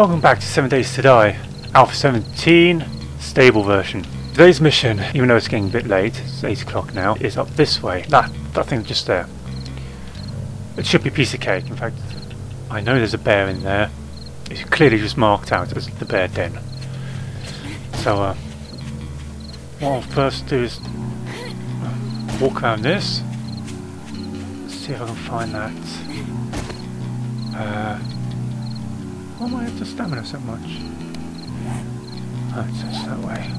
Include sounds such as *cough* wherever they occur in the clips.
Welcome back to 7 Days to Die, Alpha 17, stable version. Today's mission, even though it's getting a bit late, it's 8 o'clock now, is up this way. That, that thing just there. It should be a piece of cake, in fact, I know there's a bear in there. It's clearly just marked out as the bear den. So, uh, what I'll first do is uh, walk around this, see if I can find that. Uh, why am I have to stamina so much? Oh, it's that way.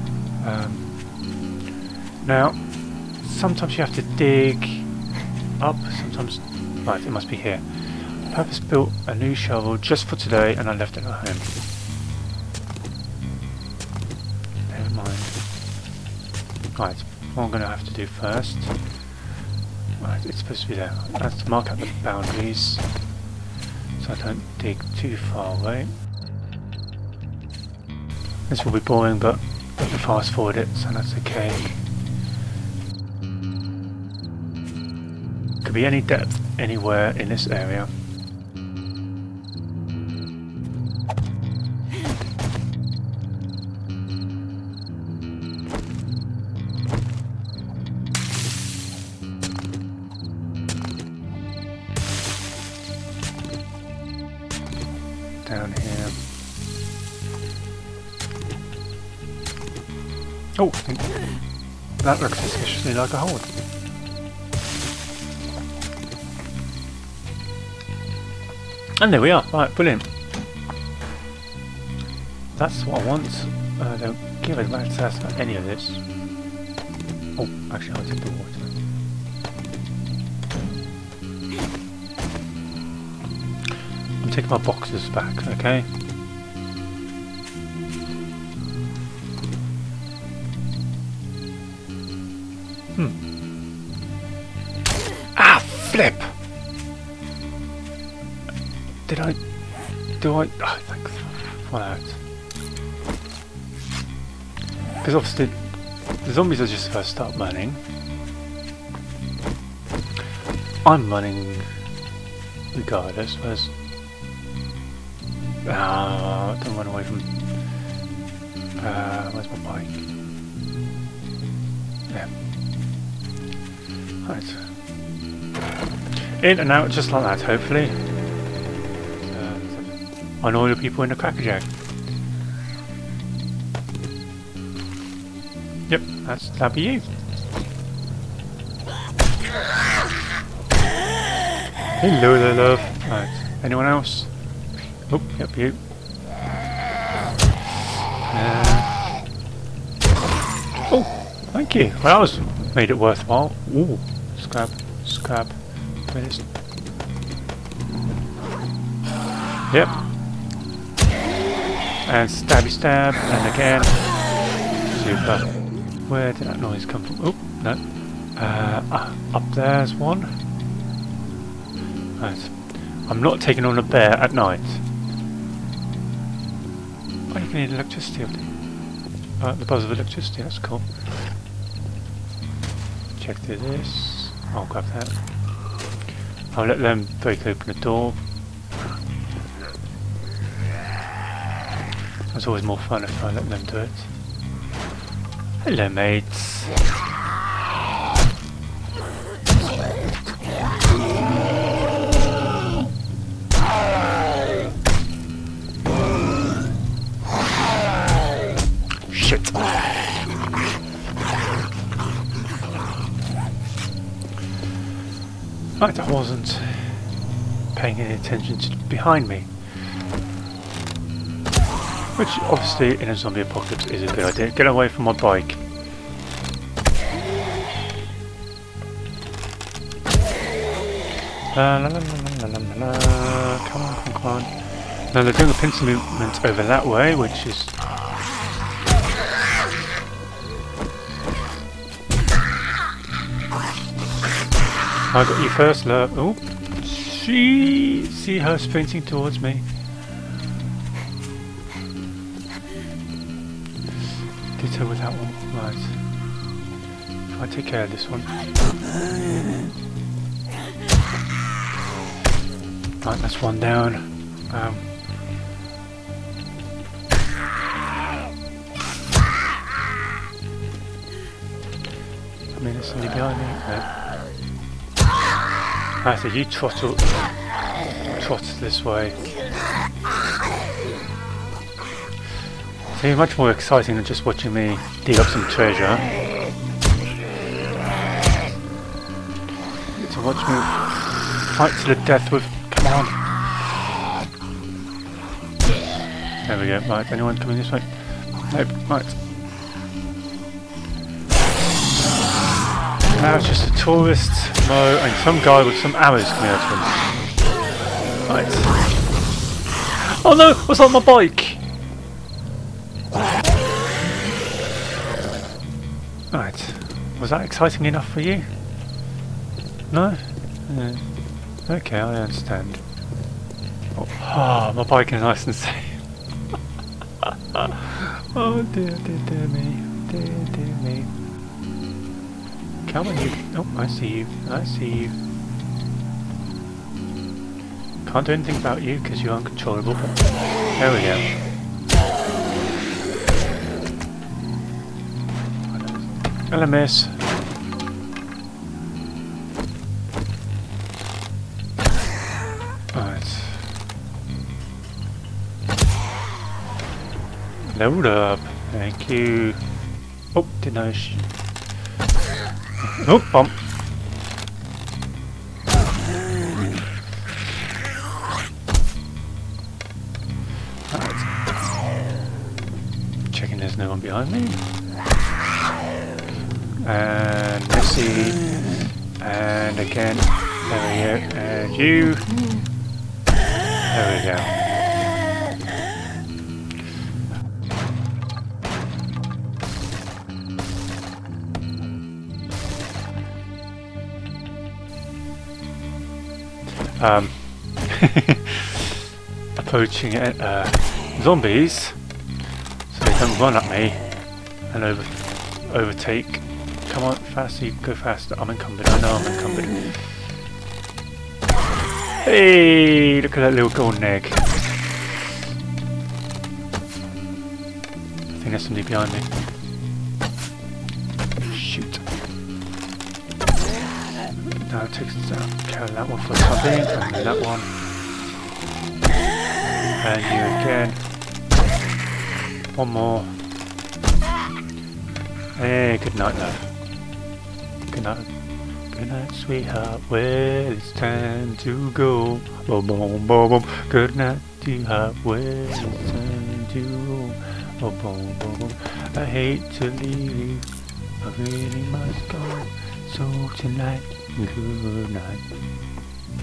Um, now, sometimes you have to dig up, sometimes... Right, it must be here. I purpose built a new shovel just for today and I left it at home. Never mind. Right, what I'm going to have to do first... Right, it's supposed to be there. I have to mark out the boundaries I don't dig too far away. This will be boring, but I can fast forward it, so that's okay. Could be any depth anywhere in this area. That looks suspiciously like a hole. And there we are. Right, brilliant. That's what I want. Uh, don't give us much access to any of this. Oh, actually, I'll take the water. I'm taking my boxes back, okay? Hmm. Ah, flip! Did I... Do I... Oh, thanks. One out. Because obviously, the zombies are just first start running. I'm running regardless, whereas... Ah, don't run away from... Uh, where's my bike? In and out just like that, hopefully. Uh, annoy the people in the crackerjack. Yep, that's that'd be you. Hello there, love. Right. Anyone else? Oh, yep, you. Uh, oh, thank you. Well, that was made it worthwhile. Ooh, scrap, scrap. Minutes. Yep. And stabby stab, and again. Super. Where did that noise come from? Oh, no. Uh, uh, up there's one. Right. I'm not taking on a bear at night. Oh, you need electricity. Uh, the buzz of electricity, that's cool. Check through this. I'll grab that. I'll let them break open the door. It's always more fun if I let them do it. Hello mates. Right, I wasn't paying any attention to behind me. Which obviously in a zombie apocalypse is a good idea. Get away from my bike. Uh, la la la la Come on, come on. Now they're doing a pincer movement over that way, which is I got you first, love. Oh, see, see her sprinting towards me. Did her with that one, right? If I take care of this one. Right, that's one down. Um, I mean, it's only behind me. Said, you trot, trot this way. See, much more exciting than just watching me dig up some treasure. to watch me fight to the death with... Come on! There we go. Right, anyone coming this way? Nope, right. Now it's just a tourist, Mo, and some guy with some arrows coming out of him. Right. Oh no! What's on my bike? Right. Was that exciting enough for you? No? Okay, I understand. Oh, oh, my bike is nice and safe. *laughs* oh dear, dear, dear me. Dear, dear me. On, you. Oh, I see you. I see you. Can't do anything about you because you're uncontrollable, there we go. Miss. Right. Load up. Thank you. Oh, didn't I? Bump. Right. Checking there's no one behind me. And Missy. And again. There we go. And you. There we go. Um, *laughs* approaching uh, zombies so they don't run at me and over overtake. Come on, faster, you go faster. I'm encumbered, I know I'm encumbered. Hey, look at that little golden egg. I think there's somebody behind me. Now takes uh, carry that one for something, and that one. And you again. One more. Hey, good night, love. Good night. Good night, sweetheart. Well, it's time to go. Boom, boom, boom, boom. Good night, sweetheart. Well, it's time to go. Boom, boom, boom, boom. I hate to leave you. I really must go. So tonight, good night.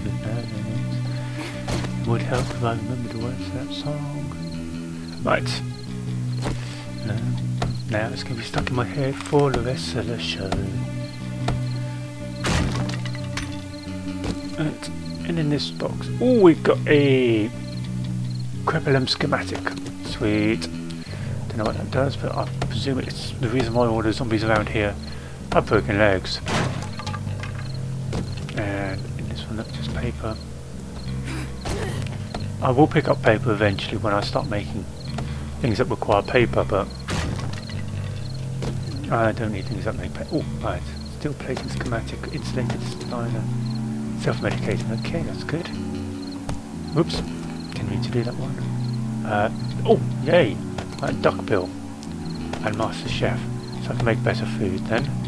Good night. Would help if I remembered the words of that song. Right. Um, now it's going to be stuck in my head for the rest of the show. Right. And in this box, oh, we've got a Crepalum schematic. Sweet. Don't know what that does, but I presume it's the reason why all the zombies around here have broken legs. And in this one, that's just paper. I will pick up paper eventually when I start making things that require paper, but I don't need things that make paper. Oh, right. Still plating schematic, insulated liner. Self-medicating, okay, that's good. Whoops, didn't mean to do that one. Uh, oh, yay! That duck bill. And Master Chef. So I can make better food then.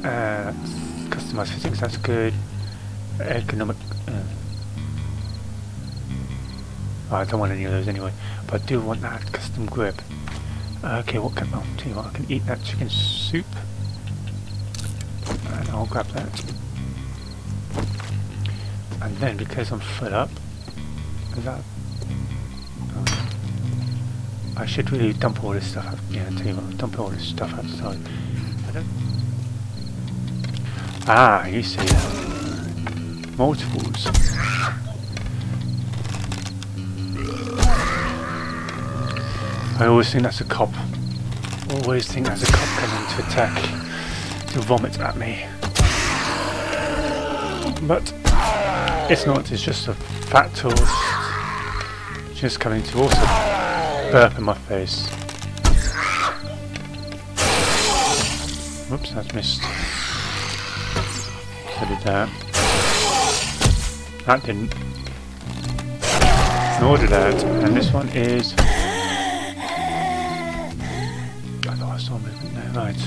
Uh, that's customized physics, that's good. Economic... Uh, oh, I don't want any of those anyway, but I do want that custom grip. Okay, what can I'll tell you what, I can eat that chicken soup. And I'll grab that. And then because I'm full up, that oh, I should really dump all this stuff out. Yeah, tell you what, dump all this stuff outside. I don't Ah, you see. Multiples. I always think that's a cop. Always think that's a cop coming to attack, to vomit at me. But it's not, it's just a fat tourist just coming to also burp in my face. Whoops, that's missed. So did that. That didn't. Nor did that. And this one is... I thought I saw movement there. Right.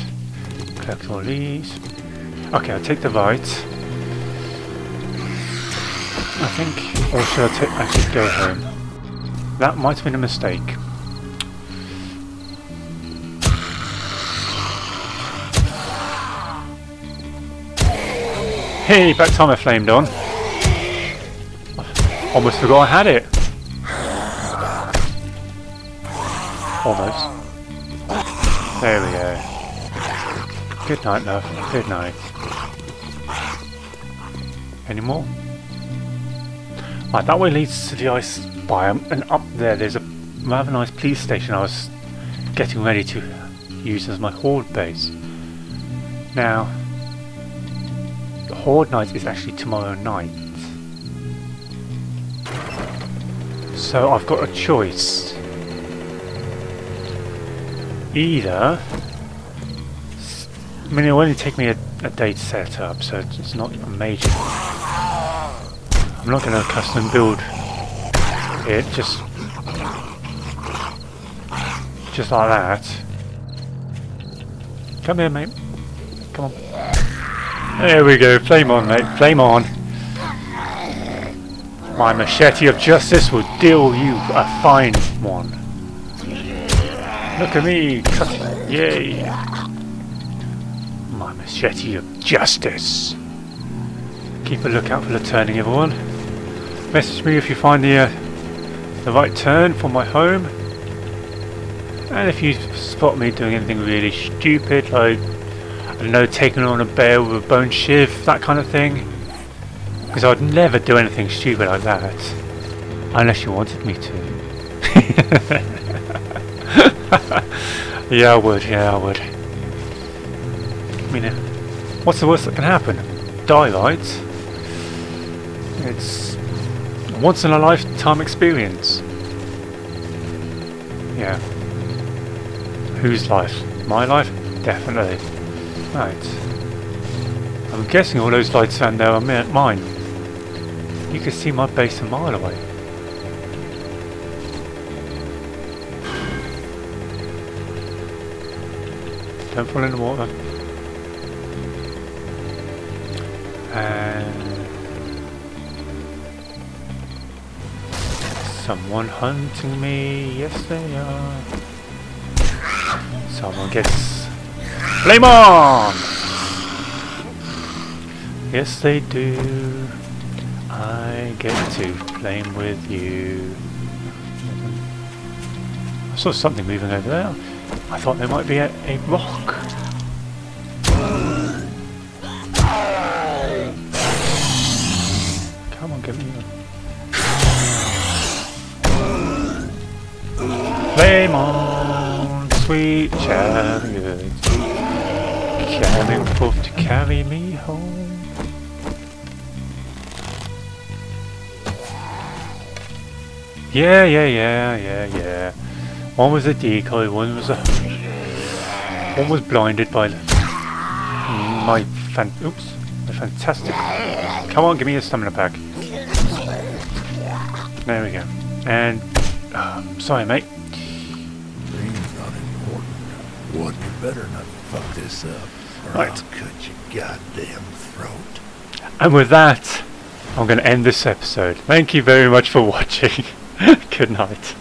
Collect all these. Okay, I'll take the right. I think... Or should I, I should go home? That might have been a mistake. Hey, back time I flamed on. Almost forgot I had it. Almost. There we go. Good night, love. Good night. Any more? Right, that way leads to the ice biome, and up there there's a rather nice police station I was getting ready to use as my horde base. Now, horde night is actually tomorrow night. So I've got a choice. Either... I mean, it'll only take me a, a day to set up, so it's not a major... I'm not going to custom build it, just... Just like that. Come here, mate. Come on. There we go, flame on, mate, flame on. My machete of justice will deal you a fine one. Look at me, cut yay. My machete of justice. Keep a lookout for the turning, everyone. Message me if you find the uh, the right turn for my home. And if you spot me doing anything really stupid, like, I don't know, taking on a bear with a bone shiv, that kind of thing. Because I'd never do anything stupid like that. Unless you wanted me to. *laughs* yeah, I would, yeah, I would. I mean, uh, what's the worst that can happen? Die, right? It's a once in a lifetime experience. Yeah. Whose life? My life? Definitely. Right. I'm guessing all those lights down there are mine. You can see my base a mile away. Don't fall in the water. And Someone hunting me, yes they are. Someone gets... Flame on! Yes they do. I get to flame with you. I saw something moving over there. I thought there might be a, a rock. Come on, give me a... Flame on, sweet chariot, coming forth to carry me home. Yeah, yeah, yeah, yeah, yeah. One was a decoy, one was a... One was blinded by my fan... Oops. My fantastic... Come on, give me a stamina pack. There we go. And... Um, sorry, mate. One, you better not fuck this up, right. I'll cut your goddamn throat. And with that, I'm going to end this episode. Thank you very much for *laughs* watching. Good night.